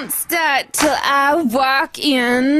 Don't start till I walk in.